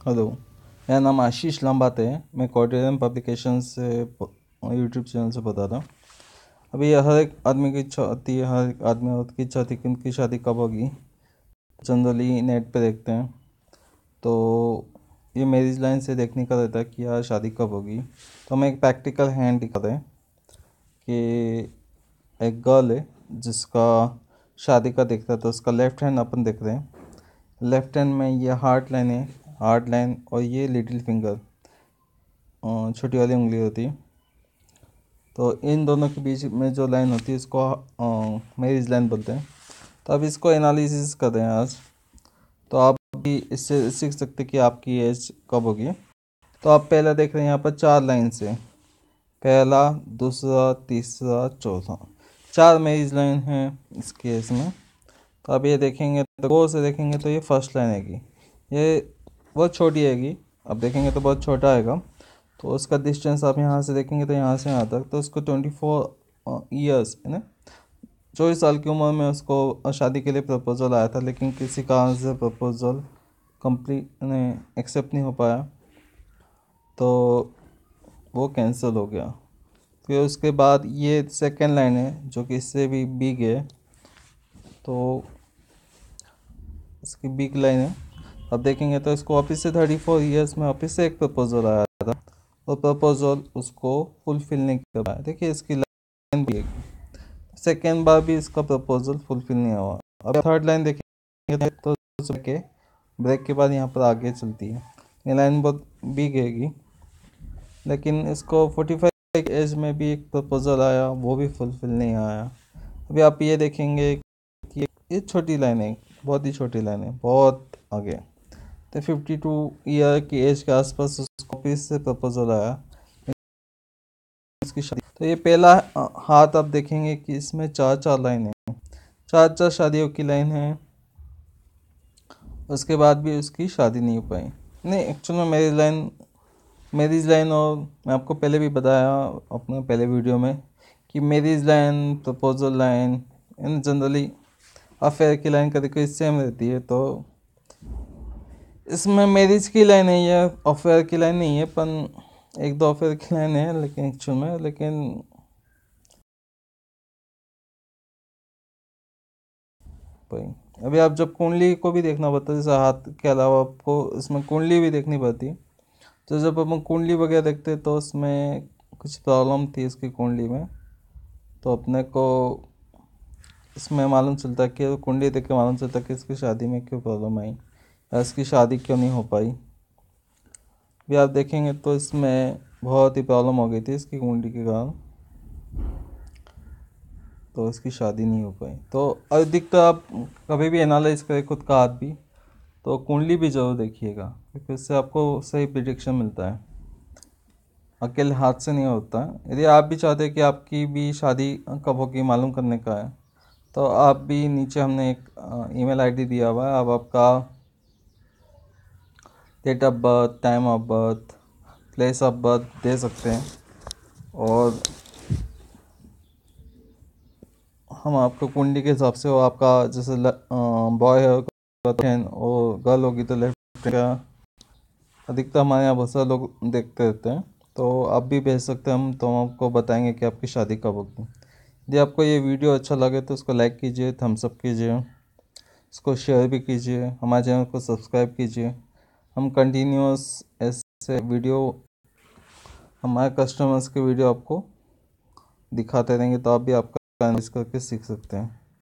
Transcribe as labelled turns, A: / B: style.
A: Hello मेरा नाम आशीष लंबात है मैं कोटेरियन पब्लिकेशन से यूट्यूब चैनल से बता रहा हूँ अभी हर एक आदमी की इच्छा होती है हर एक आदमी औरत की इच्छा होती है कि उनकी शादी कब होगी जनरली नेट पे देखते हैं तो ये मैरिज लाइन से देखने का रहता है कि यार शादी कब होगी तो हमें एक प्रैक्टिकल हैंड दिखा दें कि एक गर्ल है जिसका शादी का दिखता है तो उसका लेफ़्ट हैंड अपन देख रहे हैं लेफ़्ट हैंड में ये हार्ट लाइन है हार्ड लाइन और ये लिटिल फिंगर छोटी वाली उंगली होती है। तो इन दोनों के बीच में जो लाइन होती है, इसको मेरिज लाइन बोलते हैं। तो अब इसको एनालिसिस कर रहे हैं आज। तो आप भी इससे सीख सकते कि आपकी एज कब होगी। तो आप पहला देख रहे हैं यहाँ पर चार लाइन से पहला, दूसरा, तीसरा, चौथा। चार मेरिज लाइन है इस केस में। तो आप ये देखेंगे तो गौर से देखेंगे तो ये फ़र्स्ट लाइन है कि ये बहुत छोटी आएगी। अब देखेंगे तो बहुत छोटा आएगा। तो उसका डिस्टेंस आप यहाँ से देखेंगे तो यहाँ से यहाँ तक। तो उसको ट्वेंटी फोर ईयर्स है ना? चौबीस साल की उम्र में उसको शादी के लिए प्रपोज़ल आया था, लेकिन किसी कारण से प्रपोज़ल कंप्लीट ने एक्सेप्ट नहीं हो पाया। तो वो कैंसिल हो गया। फिर उसके बाद ये सेकेंड लाइन है, जो कि इससे भी बिग है। तो इसकी बिग लाइन है। अब देखेंगे तो इसको वापस से थर्टी फोर ईयर्स में वापस से एक प्रपोजल आया था। और प्रपोजल उसको फुलफिल नहीं कर पाया। देखिए इसकी लाइन भी सेकेंड बार भी इसका प्रपोजल फुलफिल नहीं हुआ। अब थर्ड लाइन देखेंगे तो के ब्रेक के बाद यहाँ पर आगे चलती है। ये लाइन बहुत बिग हैगी। लेकिन इसको फोर्टी फाइव एज में भी एक प्रपोजल आया, वो भी फुलफिल नहीं आया। अभी आप ये देखेंगे कि ये छोटी लाइन है, बहुत ही छोटी लाइन है, बहुत आगे। तो फिफ्टी टू ईयर की एज के आसपास उसको फिर से प्रपोजल आया। उसकी शादी तो ये पहला हाथ आप देखेंगे कि इसमें चार चार लाइन है। चार चार शादियों की लाइन है। उसके बाद भी उसकी शादी नहीं हो पाई। नहीं एक्चुअल में मेरी लाइन मेरीज लाइन और मैं आपको पहले भी बताया अपने पहले वीडियो में कि marriage line proposal line in generally affair की लाइन कभी कोई सेम रहती है तो इसमें मैरिज की लाइन नहीं है अफेयर की लाइन नहीं है, पर एक दो अफेयर की लाइन है, लेकिन एक्चुअल में, लेकिन अभी आप जब कुंडली को भी देखना पड़ता है, जैसे हाथ के अलावा आपको इसमें कुंडली भी देखनी पड़ती तो जब अपन कुंडली वगैरह देखते तो उसमें कुछ प्रॉब्लम थी इसकी कुंडली में। तो अपने को इसमें मालूम चलता कि, कुंडली देख के मालूम चलता कि इसकी शादी में क्यों प्रॉब्लम आई। इसकी शादी क्यों नहीं हो पाई? भी आप देखेंगे तो इसमें बहुत ही प्रॉब्लम हो गई थी इसकी कुंडली के कारण तो इसकी शादी नहीं हो पाई। तो अधिकतर आप कभी भी एनालाइज करें खुद का हाथ भी तो कुंडली भी ज़रूर देखिएगा, क्योंकि इससे आपको सही प्रिडिक्शन मिलता है। अकेले हाथ से नहीं होता। यदि आप भी चाहते हैं कि आपकी भी शादी कब होगी मालूम करने का है तो आप भी नीचे हमने एक ईमेल आईडी दिया हुआ है, आप आपका date of birth time of birth place of birth दे सकते हैं। और हम आपको कुंडली के हिसाब से वो आपका जैसे बॉय है और गर्ल होगी तो लेफ़्ट का अधिकतर हमारे यहाँ बहुत सारे लोग देखते रहते हैं। तो आप भी भेज सकते हैं हम तो हम आपको बताएँगे कि आपकी शादी कब होगी। यदि आपको ये वीडियो अच्छा लगे तो उसको लाइक कीजिए थम्सअप कीजिए इसको शेयर भी कीजिए, हमारे चैनल को सब्सक्राइब कीजिए। हम कंटिन्यूस ऐसे वीडियो हमारे कस्टमर्स के वीडियो आपको दिखाते रहेंगे तो आप भी आपका करके सीख सकते हैं।